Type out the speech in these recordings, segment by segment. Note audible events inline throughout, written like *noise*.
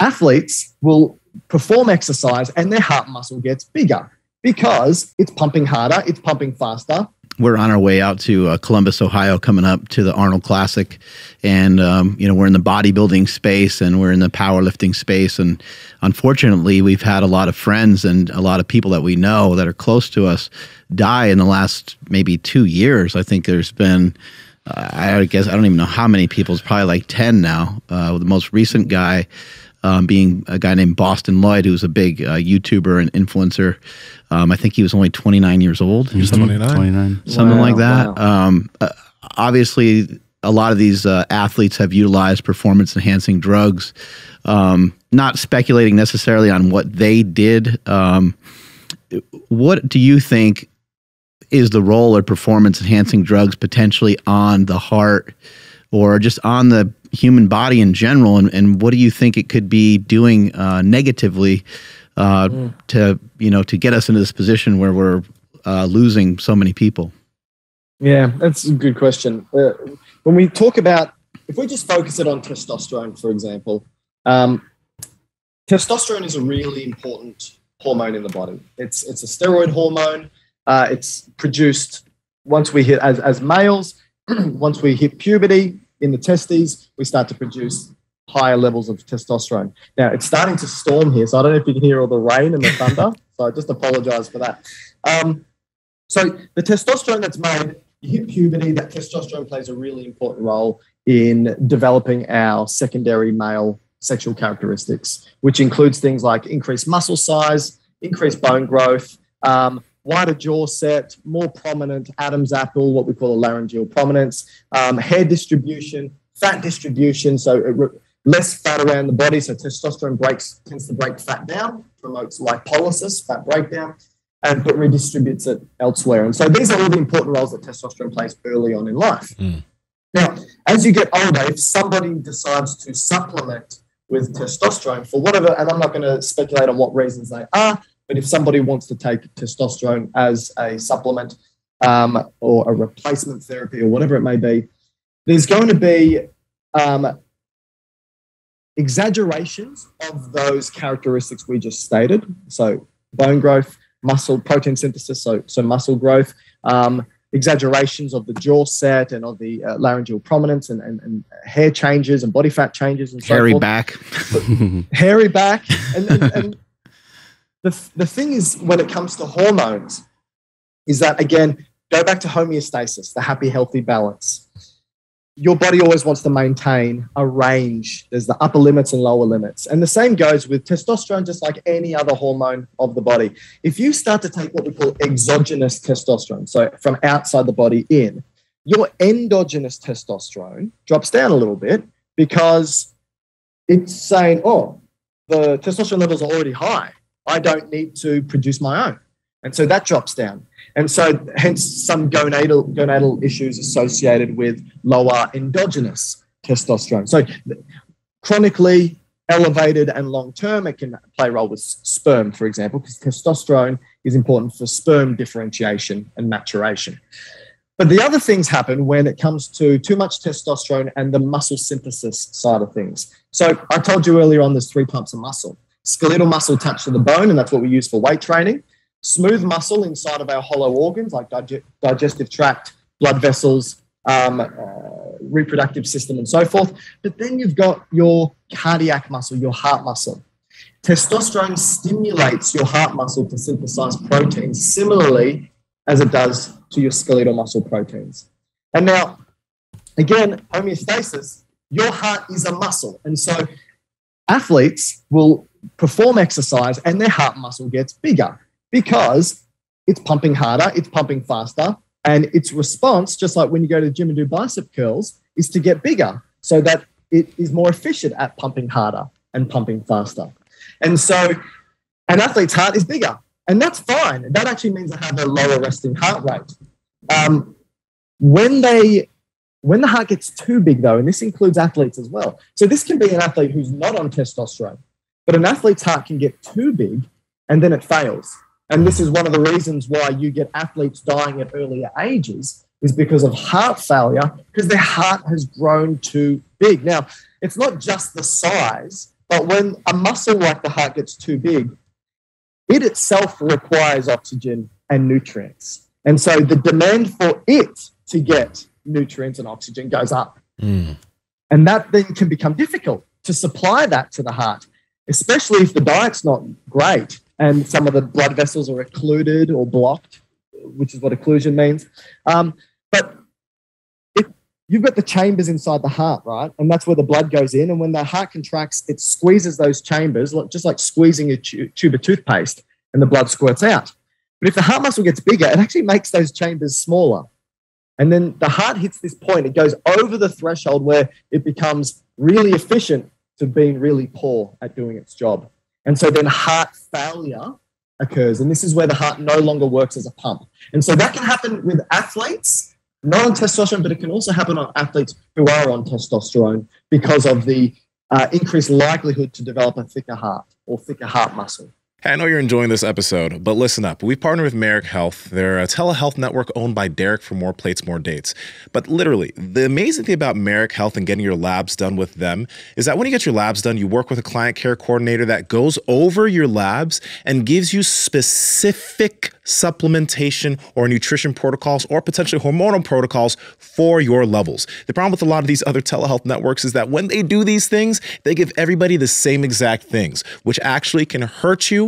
athletes will perform exercise and their heart muscle gets bigger because it's pumping harder, it's pumping faster, we're on our way out to uh, Columbus, Ohio, coming up to the Arnold Classic, and um, you know we're in the bodybuilding space and we're in the powerlifting space, and unfortunately, we've had a lot of friends and a lot of people that we know that are close to us die in the last maybe two years. I think there's been. Uh, I guess I don't even know how many people. It's probably like ten now. Uh, the most recent guy um, being a guy named Bostin Loyd, who's a big uh, YouTuber and influencer. Um, I think he was only 29 years old. He's 29. 29. Something wow, like that. Wow. Um, uh, obviously, a lot of these uh, athletes have utilized performance enhancing drugs. Um, not speculating necessarily on what they did. Um, what do you think is the role of performance enhancing drugs potentially on the heart or just on the human body in general? And, and what do you think it could be doing uh, negatively uh, mm. to you know to get us into this position where we're uh, losing so many people? Yeah, that's a good question. Uh, when we talk about, if we just focus it on testosterone, for example, um, testosterone is a really important hormone in the body. It's it's a steroid hormone. Uh, it's produced once we hit as as males. *clears throat* once we hit puberty in the testes, we start to produce higher levels of testosterone. Now it's starting to storm here, so I don't know if you can hear all the rain and the thunder. *laughs* so I just apologize for that. Um, so the testosterone that's made, you hit puberty, that testosterone plays a really important role in developing our secondary male sexual characteristics, which includes things like increased muscle size, increased bone growth, um, wider jaw set, more prominent Adam's apple, what we call a laryngeal prominence, um, hair distribution, fat distribution. So it, less fat around the body. So testosterone breaks tends to break fat down, promotes lipolysis, fat breakdown, and but redistributes it elsewhere. And so these are all the important roles that testosterone plays early on in life. Mm. Now, as you get older, if somebody decides to supplement with testosterone for whatever, and I'm not going to speculate on what reasons they are, but if somebody wants to take testosterone as a supplement um, or a replacement therapy or whatever it may be, there's going to be um, exaggerations of those characteristics we just stated. So bone growth, muscle protein synthesis, so, so muscle growth, um, exaggerations of the jaw set and of the uh, laryngeal prominence and, and, and, hair changes and body fat changes and so hairy forth. back, hairy back. And, *laughs* and, and the, the thing is, when it comes to hormones, is that again, go back to homeostasis, the happy, healthy balance your body always wants to maintain a range. There's the upper limits and lower limits. And the same goes with testosterone, just like any other hormone of the body. If you start to take what we call exogenous testosterone, so from outside the body in, your endogenous testosterone drops down a little bit because it's saying, oh, the testosterone levels are already high. I don't need to produce my own. And so that drops down. And so, hence, some gonadal, gonadal issues associated with lower endogenous testosterone. So, chronically elevated and long term, it can play a role with sperm, for example, because testosterone is important for sperm differentiation and maturation. But the other things happen when it comes to too much testosterone and the muscle synthesis side of things. So I told you earlier on there's three pumps of muscle. Skeletal muscle attached to the bone, and that's what we use for weight training smooth muscle inside of our hollow organs like dig- digestive tract, blood vessels, um, uh, reproductive system, and so forth. But then you've got your cardiac muscle, your heart muscle. Testosterone stimulates your heart muscle to synthesize proteins similarly as it does to your skeletal muscle proteins. And now, again, homeostasis, your heart is a muscle. And so athletes will perform exercise and their heart muscle gets bigger because it's pumping harder, it's pumping faster, and its response, just like when you go to the gym and do bicep curls, is to get bigger so that it is more efficient at pumping harder and pumping faster. And so an athlete's heart is bigger, and that's fine. That actually means they have a lower resting heart rate. Um, when they when the heart gets too big, though, and this includes athletes as well. So this can be an athlete who's not on testosterone, but an athlete's heart can get too big and then it fails. And this is one of the reasons why you get athletes dying at earlier ages is because of heart failure, because their heart has grown too big. Now, it's not just the size But when a muscle like the heart gets too big, it itself requires oxygen and nutrients. And so the demand for it to get nutrients and oxygen goes up. Mm. And that then can become difficult to supply that to the heart, especially if the diet's not great and some of the blood vessels are occluded or blocked, which is what occlusion means. Um, but if you've got the chambers inside the heart, right? And that's where the blood goes in. And when the heart contracts, it squeezes those chambers, just like squeezing a tube of toothpaste, and the blood squirts out. But if the heart muscle gets bigger, it actually makes those chambers smaller. And then the heart hits this point, it goes over the threshold where it becomes really efficient to being really poor at doing its job. And so then heart failure occurs. And this is where the heart no longer works as a pump. And so that can happen with athletes, not on testosterone, but it can also happen on athletes who are on testosterone because of the uh, increased likelihood to develop a thicker heart or thicker heart muscle. I know you're enjoying this episode, but listen up. We partner with Marek Health. They're a telehealth network owned by Derek for more plates, more dates. But literally, the amazing thing about Marek Health and getting your labs done with them is that when you get your labs done, you work with a client care coordinator that goes over your labs and gives you specific supplementation or nutrition protocols or potentially hormonal protocols for your levels. The problem with a lot of these other telehealth networks is that when they do these things, they give everybody the same exact things, which actually can hurt you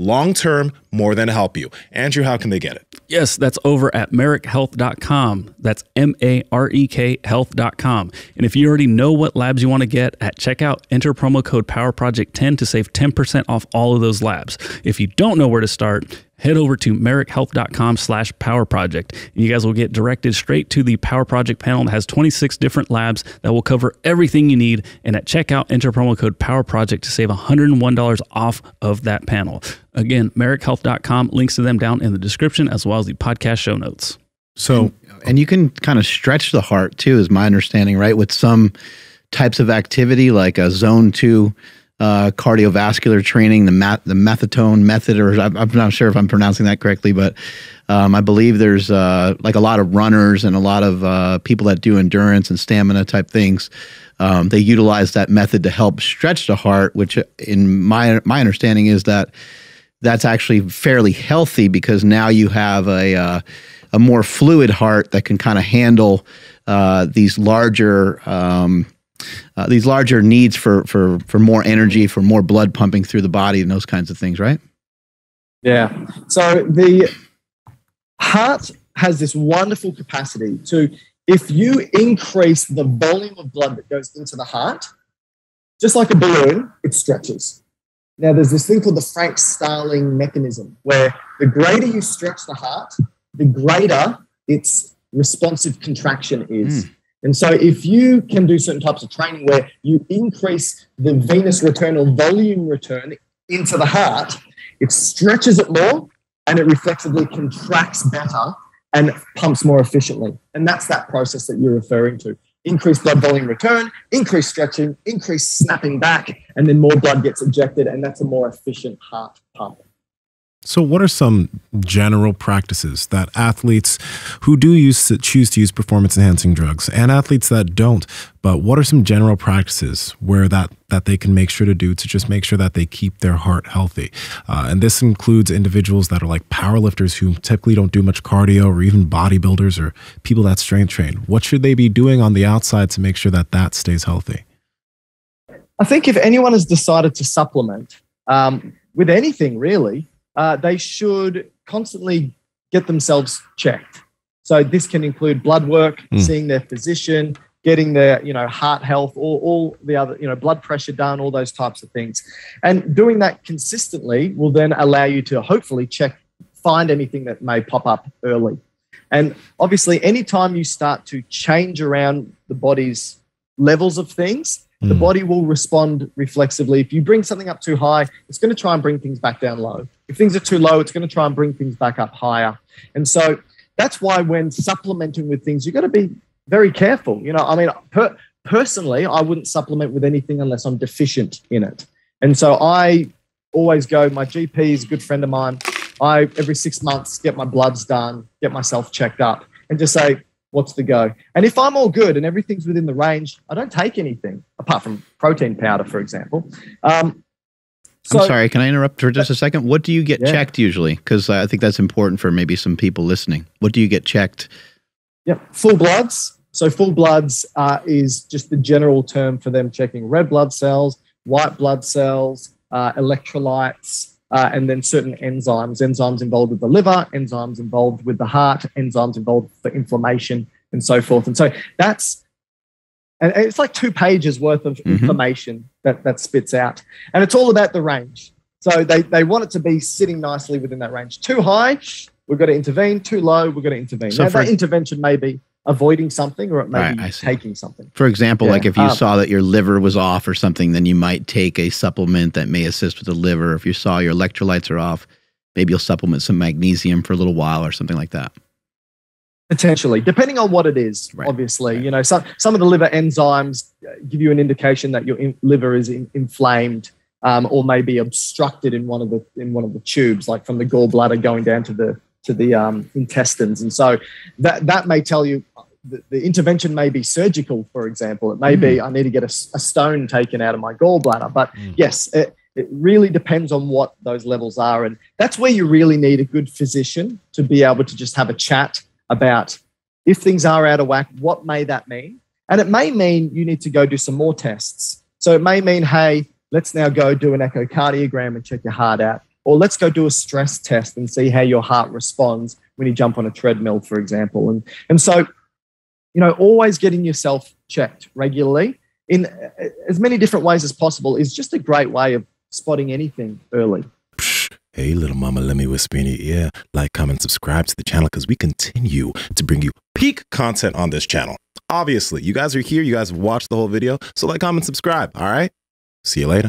long term more than help you. Andrew, how can they get it? Yes, that's over at marekhealth.com. That's M A R E K health.com. And if you already know what labs you want to get at checkout, enter promo code PowerProject10 to save 10% off all of those labs. If you don't know where to start, head over to marekhealth.com slash power project and you guys will get directed straight to the power project panel that has 26 different labs that will cover everything you need and at checkout enter promo code power project to save $101 off of that panel again marekhealth.com. links to them down in the description as well as the podcast show notes so and, and you can kind of stretch the heart too is my understanding right with some types of activity like a zone 2 uh, cardiovascular training, the mat, the methadone method, or I'm, I'm, not sure if I'm pronouncing that correctly, but um, I believe there's uh, like a lot of runners and a lot of uh, people that do endurance and stamina type things. Um, they utilize that method to help stretch the heart, which, in my my understanding, is that that's actually fairly healthy because now you have a uh, a more fluid heart that can kind of handle uh, these larger. Um, uh, these larger needs for for for more energy, for more blood pumping through the body, and those kinds of things, right? Yeah. So the heart has this wonderful capacity to, if you increase the volume of blood that goes into the heart, just like a balloon, it stretches. Now, there's this thing called the Frank Starling mechanism, where the greater you stretch the heart, the greater its responsive contraction is. Mm. And so, if you can do certain types of training where you increase the venous return or volume return into the heart, it stretches it more and it reflexively contracts better and pumps more efficiently. And that's that process that you're referring to. Increased blood volume return, increased stretching, increased snapping back, and then more blood gets ejected, and that's a more efficient heart pump. So, what are some general practices that athletes who do use choose to use performance enhancing drugs and athletes that don't? But what are some general practices where that that they can make sure to do to just make sure that they keep their heart healthy? Uh, and this includes individuals that are like powerlifters who typically don't do much cardio, or even bodybuilders or people that strength train. What should they be doing on the outside to make sure that that stays healthy? I think if anyone has decided to supplement um, with anything really uh, they should constantly get themselves checked. So this can include blood work, mm. seeing their physician, getting their you know heart health, or all the other you know blood pressure done, all those types of things, and doing that consistently will then allow you to hopefully check, find anything that may pop up early. And obviously, anytime you start to change around the body's levels of things, the hmm. body will respond reflexively. If you bring something up too high, it's going to try and bring things back down low. If things are too low, it's going to try and bring things back up higher. And so that's why when supplementing with things, you've got to be very careful. You know, I mean, per, personally, I wouldn't supplement with anything unless I'm deficient in it. And so I always go, my GP is a good friend of mine. I, every six months, get my bloods done, get myself checked up, and just say, what's the go. And if I'm all good and everything's within the range, I don't take anything apart from protein powder, for example. Um, so, I'm sorry, can I interrupt for just a second? What do you get yeah. checked usually? Because I think that's important for maybe some people listening. What do you get checked? Yeah, full bloods. So full bloods uh, is just the general term for them checking red blood cells, white blood cells, uh, electrolytes, uh, and then certain enzymes. Enzymes involved with the liver, enzymes involved with the heart, enzymes involved for inflammation, and so forth. And so that's and it's like two pages worth of mm-hmm. information that that spits out, and it's all about the range. So they they want it to be sitting nicely within that range. Too high, we've got to intervene. Too low, we've got to intervene. So now, that intervention may be avoiding something or it may right, be taking something. For example, yeah. like if you um, saw that your liver was off or something, then you might take a supplement that may assist with the liver. If you saw your electrolytes are off, maybe you'll supplement some magnesium for a little while or something like that. Potentially, depending on what it is, right. obviously. Right. You know, some, some of the liver enzymes give you an indication that your in, liver is in, inflamed um, or maybe obstructed in one of the in one of the tubes, like from the gallbladder going down to the to the um, intestines. And so that that may tell you the, the, intervention may be surgical, for example. It may mm. be I need to get a, a, stone taken out of my gallbladder. But mm. yes, it, it really depends on what those levels are. And that's where you really need a good physician to be able to just have a chat about if things are out of whack, what may that mean? And it may mean you need to go do some more tests. So it may mean, hey, let's now go do an echocardiogram and check your heart out. Or let's go do a stress test and see how your heart responds when you jump on a treadmill, for example. And, and so, you know, always getting yourself checked regularly in uh, as many different ways as possible is just a great way of spotting anything early. Hey, little mama, let me whisper in your ear. Like, comment, subscribe to the channel because we continue to bring you peak content on this channel. Obviously, you guys are here. You guys watched the whole video. So, like, comment, subscribe. All right. See you later.